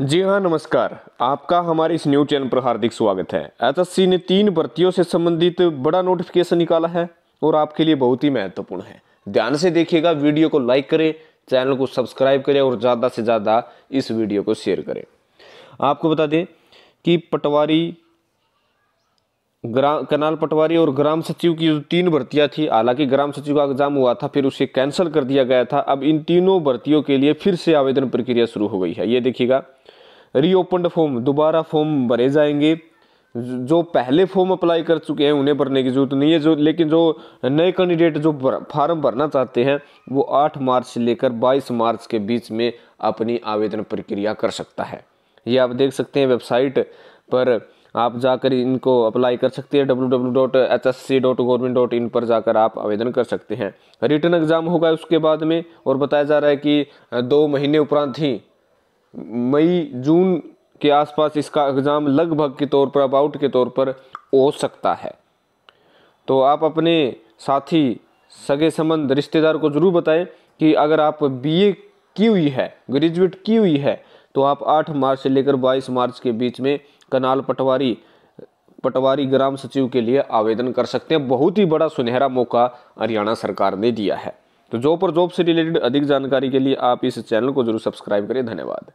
जी हाँ नमस्कार। आपका हमारे इस न्यूज़ चैनल पर हार्दिक स्वागत है। एसएससी ने तीन भर्तियों से संबंधित बड़ा नोटिफिकेशन निकाला है और आपके लिए बहुत ही महत्वपूर्ण है। ध्यान से देखिएगा, वीडियो को लाइक करें, चैनल को सब्सक्राइब करें और ज़्यादा से ज़्यादा इस वीडियो को शेयर करें। आपको बता दें कि पटवारी ग्राम कनाल पटवारी और ग्राम सचिव की जो तीन भर्तियाँ थी, हालाँकि ग्राम सचिव का एग्ज़ाम हुआ था, फिर उसे कैंसिल कर दिया गया था। अब इन तीनों भर्तियों के लिए फिर से आवेदन प्रक्रिया शुरू हो गई है। ये देखिएगा रीओपनड फॉर्म दोबारा फॉर्म भरे जाएँगे। जो पहले फॉर्म अप्लाई कर चुके हैं, उन्हें भरने की ज़रूरत नहीं है। जो, लेकिन जो नए कैंडिडेट जो फार्म भरना चाहते हैं, वो 8 मार्च से लेकर 22 मार्च के बीच में अपनी आवेदन प्रक्रिया कर सकता है। ये आप देख सकते हैं वेबसाइट पर। आप जाकर इनको अप्लाई कर सकते हैं W W dot H S C dot government dot in पर जाकर आप आवेदन कर सकते हैं। रिटर्न एग्ज़ाम होगा उसके बाद में, और बताया जा रहा है कि दो महीने उपरांत ही मई, जून के आसपास इसका एग्ज़ाम लगभग के तौर पर, अबाउट के तौर पर हो सकता है। तो आप अपने साथी, सगे संबंध, रिश्तेदार को ज़रूर बताएँ कि अगर आप बीए की हुई है ग्रेजुएट की हुई है तो आप 8 मार्च से लेकर 22 मार्च के बीच में कनाल पटवारी पटवारी ग्राम सचिव के लिए आवेदन कर सकते हैं। बहुत ही बड़ा सुनहरा मौका हरियाणा सरकार ने दिया है। तो जॉब और जॉब से रिलेटेड अधिक जानकारी के लिए आप इस चैनल को ज़रूर सब्सक्राइब करें। धन्यवाद।